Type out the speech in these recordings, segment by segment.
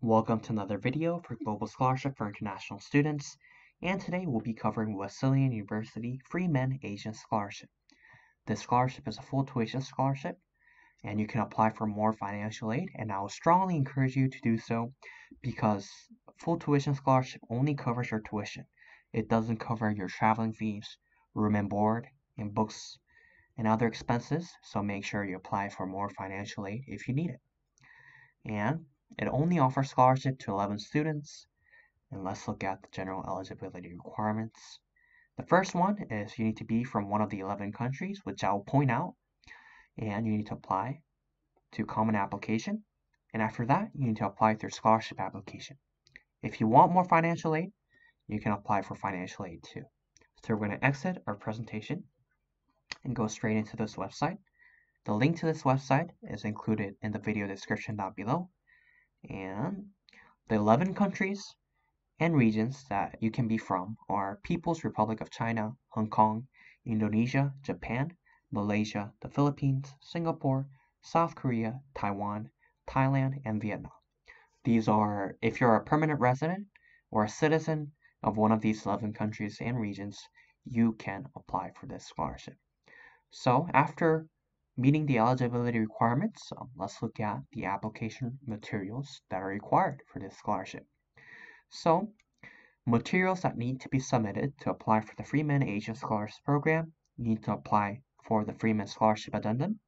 Welcome to another video for Global Scholarship for International Students, and today we'll be covering Wesleyan University Freeman Asian Scholarship. This scholarship is a full tuition scholarship, and you can apply for more financial aid, and I will strongly encourage you to do so because full tuition scholarship only covers your tuition. It doesn't cover your traveling fees, room and board, and books and other expenses, so make sure you apply for more financial aid if you need it. And it only offers scholarship to 11 students. And let's look at the general eligibility requirements. The first one is you need to be from one of the 11 countries, which I'll point out. And you need to apply to common application. And after that, you need to apply through scholarship application. If you want more financial aid, you can apply for financial aid too. So we're going to exit our presentation and go straight into this website. The link to this website is included in the video description down below. And the 11 countries and regions that you can be from are People's Republic of China, Hong Kong, Indonesia, Japan, Malaysia, the Philippines, Singapore, South Korea, Taiwan, Thailand, and Vietnam. These are, if you're a permanent resident or a citizen of one of these 11 countries and regions, you can apply for this scholarship. So after meeting the eligibility requirements, um, let's look at the application materials that are required for this scholarship. So materials that need to be submitted to apply for the Freeman Asian Scholarship Program, you need to apply for the Freeman Scholarship Addendum,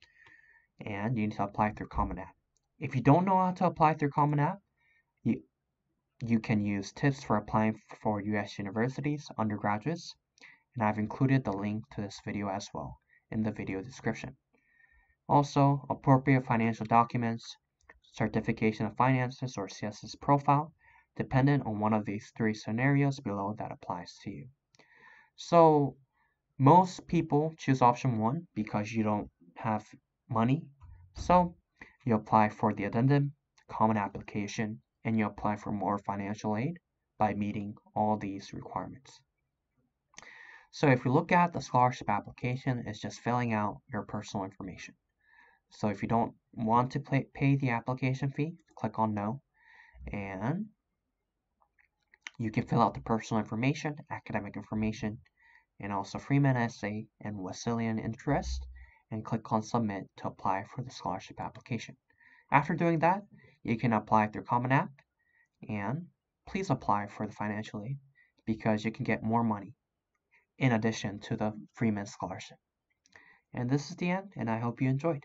and you need to apply through Common App. If you don't know how to apply through Common App, you, you can use tips for applying for U.S. universities, undergraduates, and I've included the link to this video as well in the video description. Also, appropriate financial documents, certification of finances or CSS profile, dependent on one of these three scenarios below that applies to you. So, most people choose option one because you don't have money. So, you apply for the addendum, common application, and you apply for more financial aid by meeting all these requirements. So if we look at the scholarship application, it's just filling out your personal information. So if you don't want to pay, pay the application fee, click on no. And you can fill out the personal information, academic information, and also Freeman essay and Wesleyan interest, and click on submit to apply for the scholarship application. After doing that, you can apply through Common App, and please apply for the financial aid because you can get more money in addition to the Freeman Scholarship. And this is the end, and I hope you enjoyed.